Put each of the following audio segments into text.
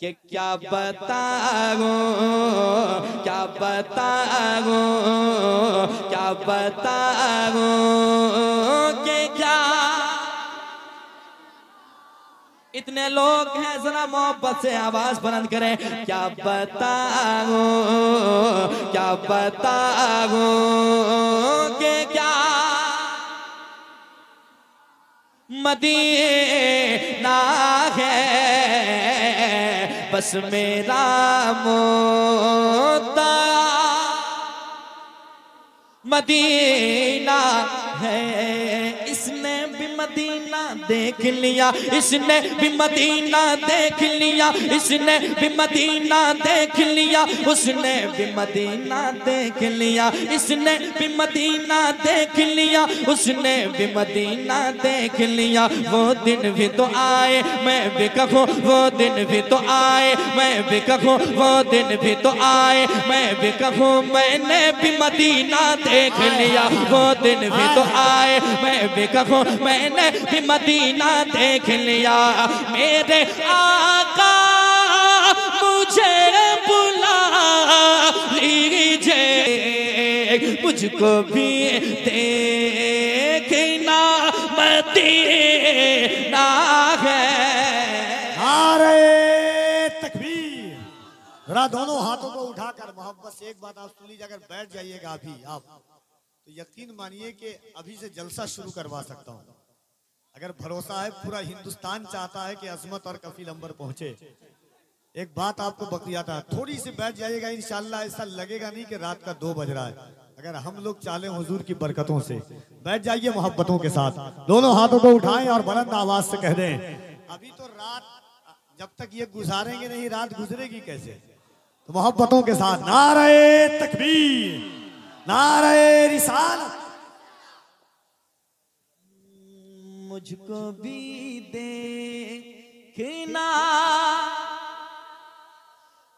कि क्या बताओ क्या बताओ क्या बताओ कि क्या? इतने लोग हैं, जरा मोहब्बत से आवाज़ बुलंद करें। क्या बताओ क्या बताओ कि क्या? मदीना है। बस मेरा मोता मदीना है। मदीना देख लिया, इसने भी मदीना देख लिया, इसने भी मदीना देख लिया, उसने भी मदीना देख लिया, इसने भी मदीना देख लिया, उसने भी मदीना देख लिया। वो दिन भी तो आए, मैं भी कहूँ, वो दिन भी तो आए, मैं भी कहूँ, वो दिन भी तो आए, मैं भी कहूँ, मैंने भी मदीना देख लिया, वो दिन भी तो आए, मैं भी कहूँ, मैंने भी मदीना देख लिया। मेरे आका, मुझे बुला लीजिए। मुझको भी देखना मदीना है। नारे दोनों हाथों को उठाकर मोहब्बत से एक बात आप सुन लीजिए, अगर बैठ जाइएगा अभी आप तो यकीन मानिए कि अभी से जलसा शुरू करवा सकता हूँ। अगर भरोसा है, पूरा हिंदुस्तान चाहता है कि अजमत और कफील अंबर पहुँचे। एक बात आपको बकरियाता है, थोड़ी सी बैठ जाइएगा, इंशाल्लाह ऐसा लगेगा नहीं कि रात का दो बज रहा है। अगर हम लोग चाले हुजूर की बरकतों से, बैठ जाइए मोहब्बतों के साथ। दोनों हाथों को उठाएँ और बुलंद आवाज़ से कह दें, अभी तो रात, जब तक ये गुजारेंगे नहीं, रात गुजरेगी कैसे? तो मोहब्बतों के साथ, नारे तकबीर, नारे रिसालत। मुझको भी दे देखना।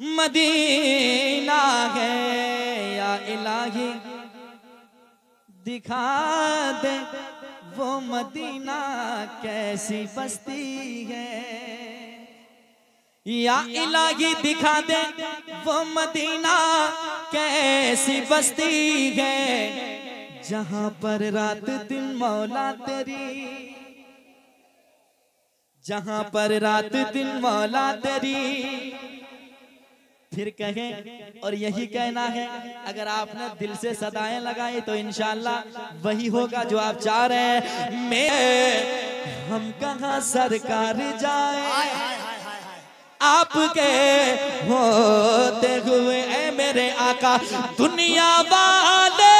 मदीना है या इलाही, दिखा दे वो मदीना कैसी बस्ती है। या इलाही, दिखा दे वो मदीना कैसी बस्ती है। जहाँ पर रात दिन मौला तेरी जहाँ पर रात दिन मौला तेरी। फिर कहें, और यही कहना है, अगर आपने दिल से सदाएँ लगाई तो इंशाल्लाह वही होगा जो आप चाह रहे हैं। मैं, हम कहा सरकार जाए? आपके होते हुए, ऐ मेरे आका, दुनिया वाले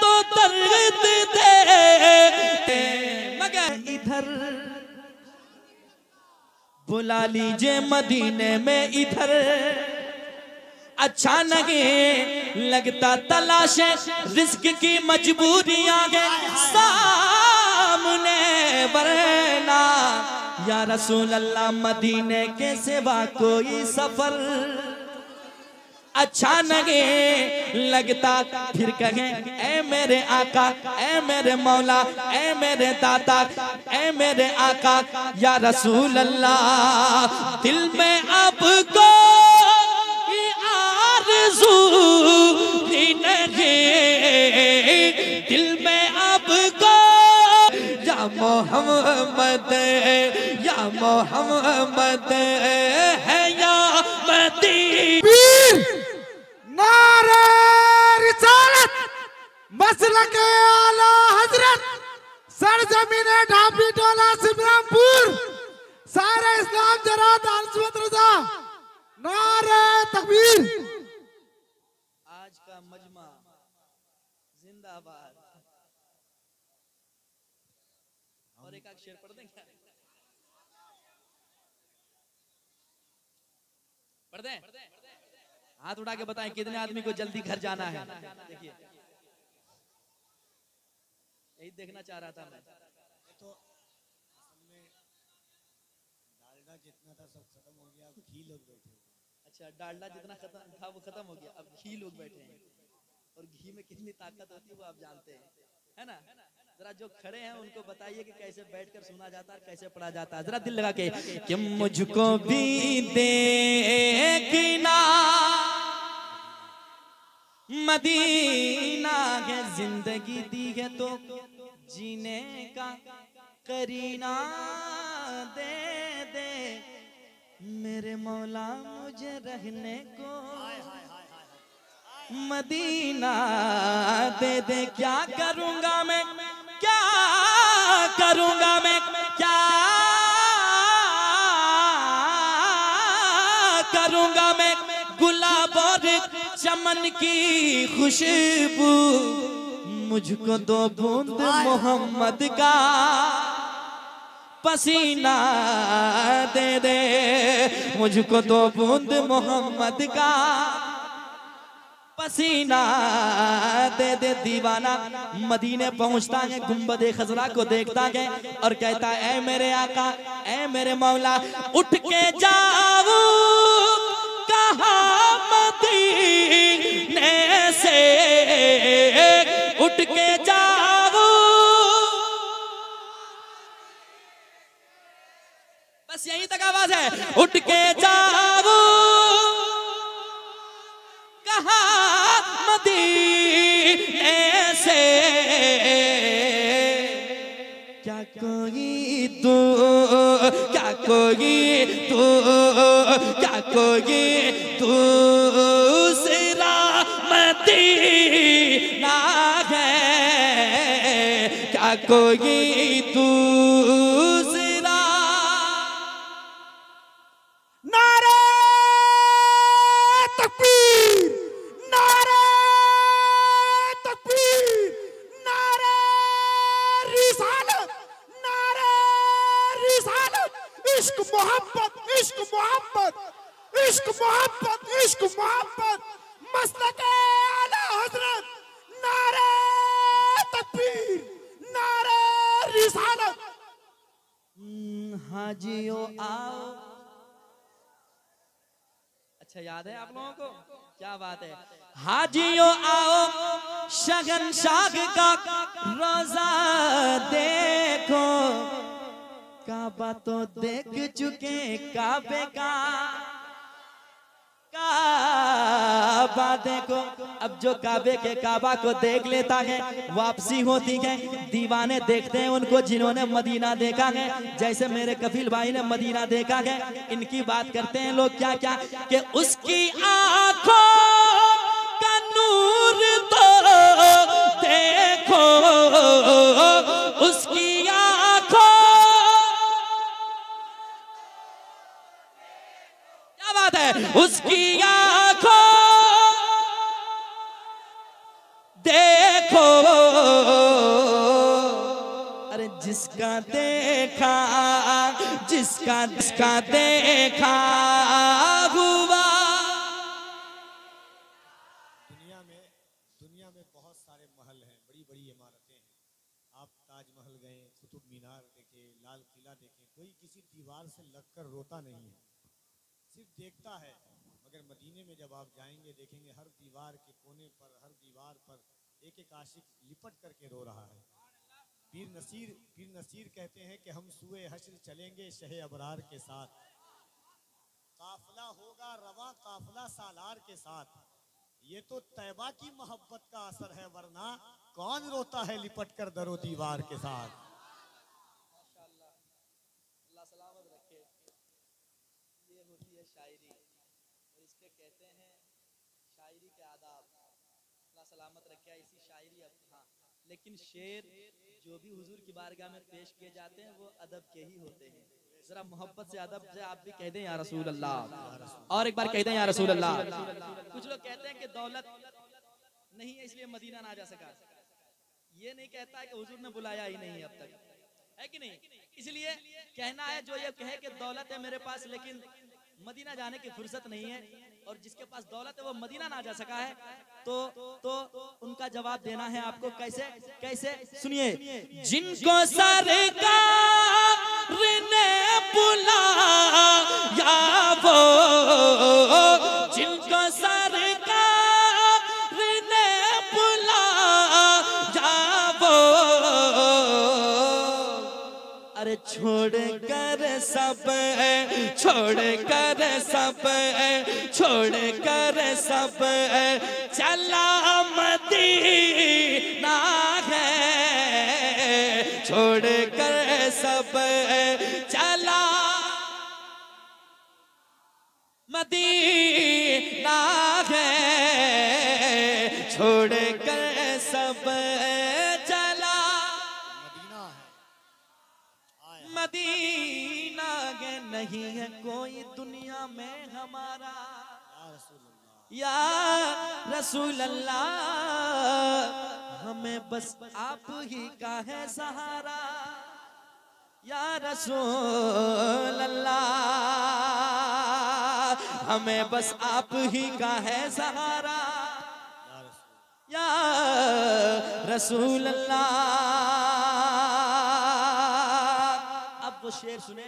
तो दर्द दे मगर इधर बुला लीजिए मदीने में इधर। अच्छा नहीं लगता तलाश, रिस्क की मजबूरियाँ गए सामने वरना, या रसूल अल्लाह मदीने के सिवा कोई सफ़र। अच्छा नहीं लगता फिर कहें ए मेरे आका ए मेरे मौला ए मेरे दाता ए मेरे आका, या रसूल अल्लाह दिल में अब को दिल में अब को या मोहम्मद या मोहम्मद है, या मसल के आला हज़रत, सरजमीन ढाबी टोला सिमरामपुर सारे इस्लाम जरा दानस्वत रजा, नारे तकबीर। आज का मजमा जिंदाबाद। और एक आध शेर पढ़ दें पढ़ दें? हाथ उठा के बताएँ कितने आदमी को जल्दी घर जाना है। देखिए। यही देखना चाह रहा था मैं। डालडा जितना था सब खत्म हो गया अब घी लोग बैठे अच्छा डालडा जितना खत्म था वो खत्म हो गया। अब घी लोग बैठे हैं। और घी में कितनी ताकत होती है वो आप जानते हैं। है ना? जरा जो खड़े हैं उनको बताइए कि कैसे बैठकर सुना जाता है कैसे पढ़ा जाता है। जरा दिल लगा के कि मुझको भी देखना मदीना है ज़िंदगी दी है तो जीने का करीना दे दे। मेरे मौला मुझे रहने को। मदीना दे दे। क्या करूँगा मैं? क्या करूँगा मैं? चमन की खुशबू मुझको दो बूंद मोहम्मद का पसीना दे दे। मुझको दो बूंद मोहम्मद का पसीना दे दे। दीवाना मदीने पहुँचता है गुंबद खजरा को देखता है और कहता है ऐ मेरे आका ऐ मेरे मौला उठ के जाओ कहा से उठ के बस यहीं तक आवाज़ है। उठ के कहा से क्या तू, क्या कोई तू, क्या कोई दूसरा कोई दूसरा नारे तकबीर नारे तकबीर, नारे रिसालत नारे रिसालत। इश्क, मोहब्बत इश्क मोहब्बत इश्क मोहब्बत इश्क, मोहब्बत। मस्तक आला हज़रत नारे तकबीर नारे रिसालत हम्म, हाजियो आओ अच्छा याद है आप लोगों को? क्या बात है? हाजियो आओ शगन शाग का रोजा देखो। काबा तो देख चुके काबे का। काबा देखो अब जो काबे के काबा को देख लेता है, वापसी होती है, दीवाने देखते हैं उनको जिन्होंने मदीना देखा है। जैसे मेरे कफिल भाई ने मदीना देखा है, इनकी बात करते हैं लोग क्या क्या कि उसकी आँखों जिसका जिसका देखा हुआ। दुनिया में दुनिया में बहुत सारे महल हैं बड़ी बड़ी इमारतें हैं। आप ताजमहल गए, कुतुब मीनार देखे, लाल किला देखे, कोई किसी दीवार से लगकर रोता नहीं है। सिर्फ़ देखता है, मगर मदीने में जब आप जाएँगे, देखेंगे हर दीवार के कोने पर, हर दीवार पर एक एक आशिक लिपट करके रो रहा है। नसीर पीर नसीर कहते हैं कि हम सुए हश्र चलेंगे शह अबरार के साथ। काफिला होगा रवा, काफिला सालार के साथ। ये तो तैबा की मोहब्बत का असर है, वरना कौन रोता है लिपट कर दरो दीवार के साथ? शायरी। के आदाब। सलामत रखे, इसी शायरी अब हाँ। लेकिन शेर जो भी हुजूर की बारगाह में पेश किए जाते हैं, वो अदब के ही होते हैं। जरा मोहब्बत से अदब से आप भी कह दें, या रसूल अल्लाह और एक बार कह दें, या रसूल अल्लाह कुछ लोग कहते हैं कि दौलत नहीं है, इसलिए मदीना ना जा सका। ये नहीं कहता है कि हुजूर ने बुलाया ही नहीं अब तक। है कि नहीं? इसलिए कहना है, जो ये कहे कि दौलत है मेरे पास, लेकिन मदीना जाने की फुर्सत नहीं है और जिसके पास दौलत है वो मदीना ना जा सका है। तो तो उनका जवाब देना है आपको कैसे कैसे? सुनिए। जिनको सरकार ने बुलाया वो जिनको सरकार छोड़ कर सब, छोड़ कर सब, छोड़ कर सब। चला मदीना है, छोड़ कर सब, चला मदीना है, छोड़ कर सब। नहीं है कोई दुनिया में हमारा। या रसूल अल्लाह हमें बस आप ही का है सहारा। या रसूल अल्लाह हमें बस आप ही का है सहारा। या रसूल अल्लाह अब वो शेर सुने।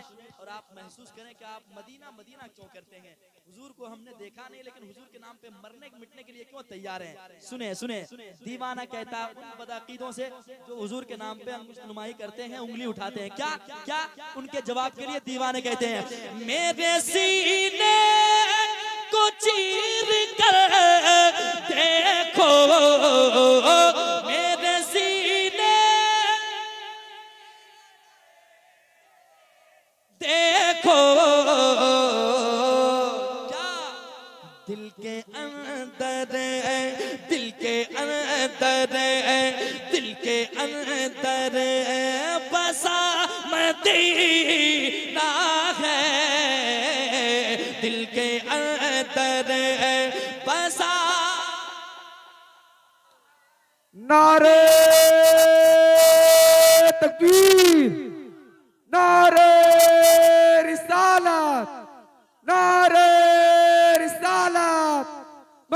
महसूस करें कि आप मदीना मदीना क्यों करते हैं? हुजूर को हमने देखा नहीं, लेकिन हुजूर के नाम पे मरने, मिटने के लिए क्यों तैयार हैं? सुने सुने। दीवाना कहता उन बदअकीदों से, जो हुजूर के नाम पे अंगुश नुमाई करते हैं, उंगली उठाते हैं। क्या क्या? उनके जवाब के लिए दीवाने कहते हैं, मेरे सीने को चीर कर देखो दिल के अंदर दिल के अंदर दिल के अंदर बसा मदीना है, दिल के अंदर बसा। नारे तकबीर।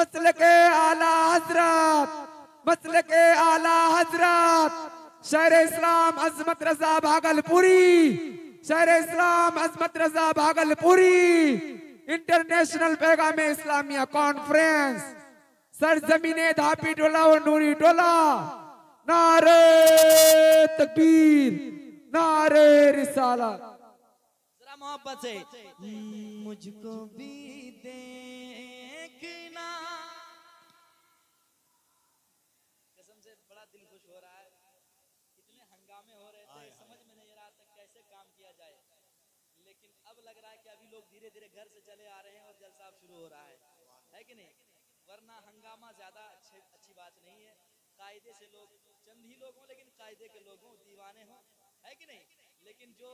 मसल के आला हज़रत मसल के आला हज़रत। शहर इस्लाम, अजमत रजा भागलपुरी। शहर इस्लाम, अजमत रजा भागलपुरी। इंटरनेशनल पैगाम इस्लामिया कॉन्फ्रेंस। सर जमीने धापी टोला और नूरी टोला नारे तकबीर, नारे रिसाला। मोहब्बत से। मुझको भी धीरे धीरे घर से चले आ रहे हैं और जलसा शुरू हो रहा है। है कि नहीं? वरना हंगामा ज़्यादा अच्छे बात नहीं है। कायदे से लोग, चंद ही लोग हों, लेकिन कायदे के लोग हों, दीवाने हों। है कि नहीं? लेकिन जो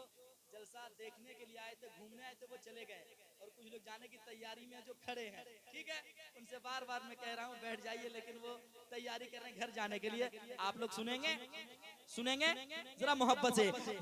जलसा देखने के लिए आए थे, घूमने आए थे, वो चले गए। और कुछ लोग जाने की तैयारी में जो खड़े हैं। ठीक है? उनसे बार बार मैं कह रहा हूँ, बैठ जाइए, लेकिन वो तैयारी कर रहे हैं घर जाने के लिए। आप लोग सुनेंगे? सुनेंगे? जरा मोहब्बत से।